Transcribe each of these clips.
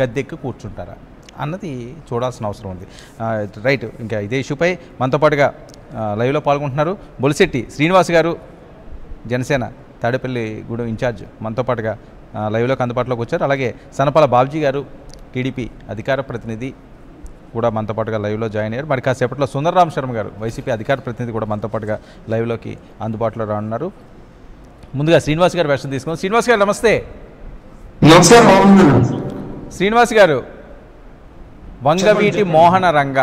గద్దెక్కి కూర్చుంటారా? అన్నది చూడాల్సిన అవసరం ఉంది. రైట్ ఇంకా ఇదే ఇష్యూపై మనతో పాటుగా లైవ్లో పాల్గొంటున్నారు బొలిశెట్టి శ్రీనివాస్ గారు జనసేన తాడేపల్లి గూడెం ఇన్ఛార్జ్. మనతో పాటుగా లైవ్లోకి అందుబాటులోకి వచ్చారు. అలాగే సనపాల బాబ్జీ గారు టీడీపీ అధికార ప్రతినిధి కూడా మనతో పాటుగా లైవ్లో జాయిన్ అయ్యారు. మరి కాసేపట్లో సుందరరామ్ శర్మ గారు వైసీపీ అధికార ప్రతినిధి కూడా మనతో పాటుగా లైవ్లోకి అందుబాటులో రానున్నారు. ముందుగా శ్రీనివాస్ గారు వెర్షన్ తీసుకున్నాం శ్రీనివాస్ గారు నమస్తే. నమస్తే శ్రీనివాస్ గారు వంగవీటి మోహన రంగ.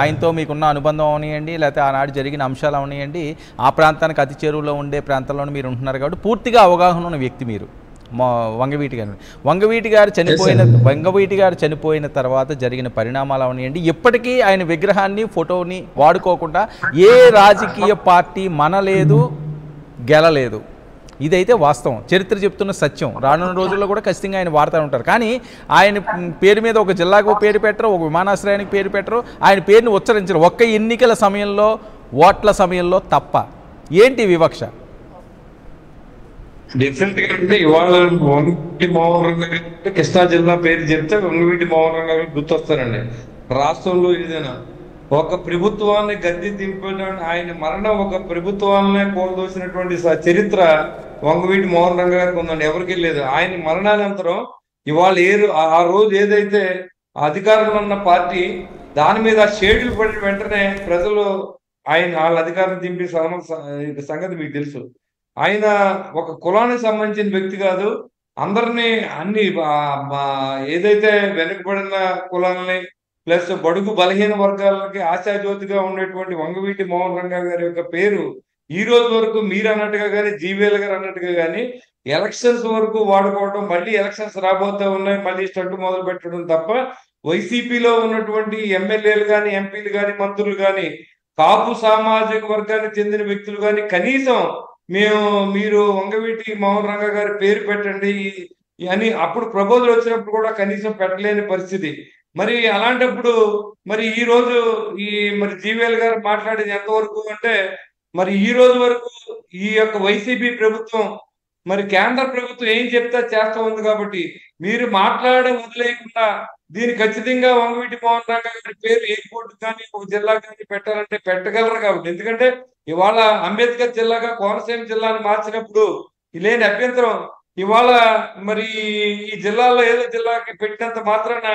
ఆయనతో మీకున్న అనుబంధం అవనియండి లేకపోతే ఆనాడు జరిగిన అంశాలు అవనియండి ఆ ప్రాంతానికి అతి చేరువలో ఉండే ప్రాంతంలోనే మీరు ఉంటున్నారు కాబట్టి పూర్తిగా అవగాహన ఉన్న వ్యక్తి మీరు మా వంగవీటి గారు. వంగవీటి గారు చనిపోయిన వంగవీటి గారు చనిపోయిన తర్వాత జరిగిన పరిణామాలు అవనియండి. ఇప్పటికీ ఆయన విగ్రహాన్ని ఫోటోని వాడుకోకుండా ఏ రాజకీయ పార్టీ మనలేదు గెలలేదు. ఇదైతే వాస్తవం. చరిత్ర చెప్తున్న సత్యం. రానున్న రోజుల్లో కూడా ఖచ్చితంగా ఆయన వాడుతూ ఉంటారు. కానీ ఆయన పేరు మీద ఒక జిల్లాకు పేరు పెట్టరు ఒక విమానాశ్రయానికి పేరు పెట్టరు. ఆయన పేరుని ఉచ్చరించరు. ఒక్క ఎన్నికల సమయంలో ఓట్ల సమయంలో తప్ప. ఏంటి వివక్ష? డిఫరెంట్ అంటే ఇవాళ మోహన్ గారు కృష్ణా జిల్లా పేరు చెప్తే వంగవీటి మోహన్ గారు గుర్తొస్తారండి. రాష్ట్రంలో ఏదైనా ఒక ప్రభుత్వాన్ని గద్దె దింపడం ఆయన మరణం ఒక ప్రభుత్వాలనే కోల్దోసినటువంటి చరిత్ర వంగవీటి మోహన్ రంగ గారికి ఉందండి. ఎవరికి లేదు. ఆయన మరణానంతరం ఇవాళ ఏ ఆ- రోజు ఏదైతే అధికారంలో ఉన్న పార్టీ దాని మీద షేడ్లు పడిన వెంటనే ప్రజలు ఆయన వాళ్ళ అధికారం దింపి సంగతి మీకు తెలుసు. ఆయన ఒక కులానికి సంబంధించిన వ్యక్తి కాదు. అందరినీ అన్ని ఏదైతే వెనుకబడిన కులాలని ప్లస్ బడుగు బలహీన వర్గాలకి ఆశాజ్యోతిగా ఉండేటువంటి వంగవీటి మోహన్ రంగా గారి యొక్క పేరు ఈ రోజు వరకు మీరు అన్నట్టుగా కానీ జీవీఎల్ గారు అన్నట్టుగా కానీ ఎలక్షన్స్ వరకు వాడుకోవడం మళ్ళీ ఎలక్షన్స్ రాబోతూ ఉన్నాయి మళ్ళీ స్టంట్ మొదలు పెట్టడం తప్ప వైసీపీలో ఉన్నటువంటి ఎమ్మెల్యేలు కానీ ఎంపీలు కానీ మంత్రులు కానీ కాపు సామాజిక వర్గానికి చెందిన వ్యక్తులు కానీ కనీసం మేము మీరు వంగవీటి మోహన్ రంగ గారి పేరు పెట్టండి అని అప్పుడు ప్రపోజల్ వచ్చినప్పుడు కూడా కనీసం పెట్టలేని పరిస్థితి. మరి అలాంటప్పుడు మరి ఈ రోజు ఈ మరి జీవీఎల్ గారు మాట్లాడేది ఎంతవరకు అంటే మరి ఈ రోజు వరకు ఈ యొక్క వైసీపీ ప్రభుత్వం మరి కేంద్ర ప్రభుత్వం ఏం చెప్తా చేస్తా ఉంది కాబట్టి మీరు మాట్లాడడం వదిలేయకుండా దీని ఖచ్చితంగా వంగవీటి మోహన్ రావు గారి పేరు ఎయిర్పోర్ట్ కానీ ఒక జిల్లా కానీ పెట్టాలంటే పెట్టగలరు కాబట్టి. ఎందుకంటే ఇవాళ అంబేద్కర్ జిల్లాగా కోనసీమ జిల్లాను మార్చినప్పుడు లేని అభ్యంతరం. ఇవాళ మరి ఈ జిల్లాలో ఏదో జిల్లాకి పెట్టినంత మాత్రాన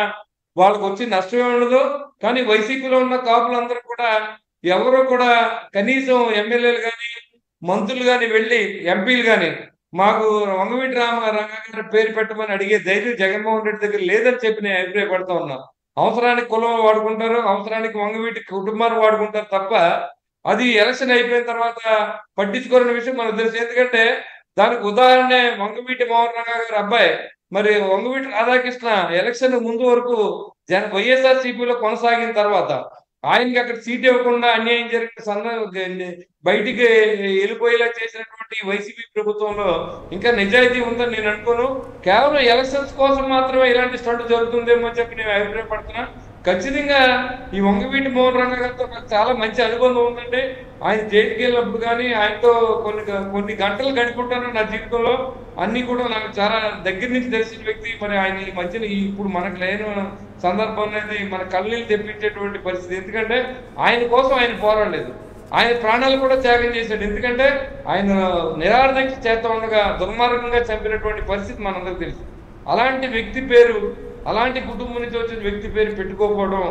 వాళ్ళకి వచ్చి నష్టమే ఉండదు. కానీ వైసీపీలో ఉన్న కాపులందరూ కూడా ఎవరు కూడా కనీసం ఎమ్మెల్యేలు కానీ మంత్రులు కానీ వెళ్ళి ఎంపీలు కానీ మాకు వంగవీటి రామ రంగ గారి పేరు పెట్టమని అడిగే ధైర్యం జగన్మోహన్ రెడ్డి దగ్గర లేదని చెప్పి నేను అభిప్రాయపడతా ఉన్నా. అవసరానికి కులం వాడుకుంటారు అవసరానికి వంగవీటి కుటుంబాన్ని వాడుకుంటారు తప్ప అది ఎలక్షన్ అయిపోయిన తర్వాత పట్టించుకోని విషయం మనకు తెలుసు. ఎందుకంటే దానికి ఉదాహరణ వంగవీటి మోహన్ రంగ గారి అబ్బాయి. మరి వంగవీటి రాధాకృష్ణ ఎలక్షన్ ముందు వరకు జన వైఎస్ఆర్ సిపిలో కొనసాగిన తర్వాత ఆయనకి అక్కడ సీట్ ఇవ్వకుండా అన్యాయం జరిగిన సందర్భ బయటికి వెళ్ళిపోయేలా చేసినటువంటి వైసీపీ ప్రభుత్వంలో ఇంకా నిజాయితీ ఉందని నేను అనుకోను. కేవలం ఎలక్షన్స్ కోసం మాత్రమే ఇలాంటి స్టంట్ జరుగుతుందేమో చెప్పి నేను అభిప్రాయపడుతున్నా. ఖచ్చితంగా ఈ వంగవీటి మోహన్ రంగ గారితో నాకు చాలా మంచి అనుబంధం ఉందండి. ఆయన జైలుకి వెళ్ళినప్పుడు కానీ ఆయనతో కొన్ని కొన్ని గంటలు గడుపుంటాను నా జీవితంలో. అన్ని కూడా నాకు చాలా దగ్గర నుంచి తెలిసిన వ్యక్తి. మరి ఆయన ఈ మధ్యన ఇప్పుడు మనకు లేని సందర్భం అనేది మన కళ్ళు తెప్పించేటువంటి పరిస్థితి. ఎందుకంటే ఆయన కోసం ఆయన పోరాడలేదు. ఆయన ప్రాణాలు కూడా త్యాగం చేశాడు. ఎందుకంటే ఆయన నిరార్థకి చేత ఉండగా దుర్మార్గంగా చంపినటువంటి పరిస్థితి మనందరికీ తెలుసు. అలాంటి వ్యక్తి పేరు అలాంటి కుటుంబం నుంచి వచ్చిన వ్యక్తి పేరు పెట్టుకోకపోవడం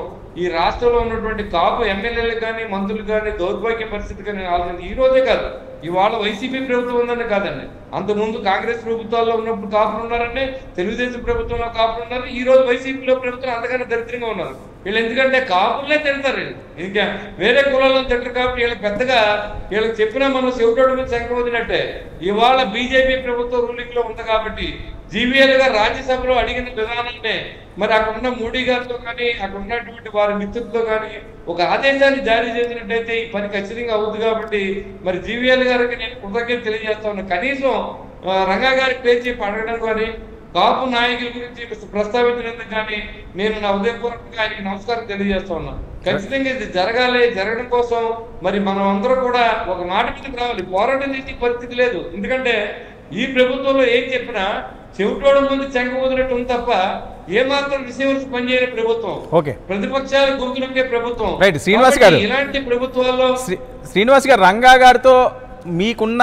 ఈ రాష్ట్రంలో ఉన్నటువంటి కాపు ఎమ్మెల్యేలు కానీ మంత్రులు కానీ దౌర్భాగ్య పరిస్థితి కానీ ఆలోచన ఈ రోజే కాదు. ఇవాళ వైసీపీ ప్రభుత్వం ఉందని కాదండి. అంత ముందు కాంగ్రెస్ ప్రభుత్వాల్లో ఉన్నప్పుడు కాపులు ఉన్నారండి తెలుగుదేశం ప్రభుత్వంలో కాపులు ఉన్నారు ఈ రోజు వైసీపీలో ప్రభుత్వం అంతకన్నా దరిద్రంగా ఉన్నారు. వీళ్ళు ఎందుకంటే కాపులనే తిడతారు ఇంకా వేరే కులాలను తిట్టరు కాబట్టి వీళ్ళకి పెద్దగా వీళ్ళకి చెప్పినా మనం చెవిటోడు మీద శంఖం వదినట్టే ఇవాళ బీజేపీ ప్రభుత్వం రూలింగ్లో ఉంది కాబట్టి జీవీఎల్ గారు రాజ్యసభలో అడిగిన విధానాన్ని మరి అక్కడున్న మోడీ గారితో కానీ అక్కడ ఉన్నటువంటి వారి మిత్రులతో కానీ ఒక ఆదేశాన్ని జారీ చేసినట్టయితే ఈ పని ఖచ్చితంగా అవుతుంది కాబట్టి మరి జీవీఎల్ గారికి నేను కృతజ్ఞత తెలియజేస్తా ఉన్నా. కనీసం రంగా గారికి పేర్చి అడగడం కానీ కాపు నాయకుల గురించి ప్రస్తావించినందుకు కానీ నేను నా ఉదయపూర్వకంగా ఆయనకి నమస్కారం తెలియజేస్తా ఉన్నా. ఖచ్చితంగా ఇది జరగాలి జరగడం కోసం మరి మనం అందరూ కూడా ఒక మాట మీదకి రావాలి. పోరాటం చేసే పరిస్థితి లేదు. ఎందుకంటే ఈ ప్రభుత్వంలో ఏం చెప్పినా చెవిటోడ ముందు చెంగ వదిలినట్టు ఉంది తప్ప ఏమాత్రం రిసీవర్స్ పనిచేయని ప్రభుత్వం. ఓకే. ప్రతిపక్షాల గొంతులకే ప్రభుత్వం. Right, శ్రీనివాస్ గారు. ఇలాంటి ప్రభుత్వాల్లో శ్రీ శ్రీనివాస్ గారు రంగా గారితో మీకున్న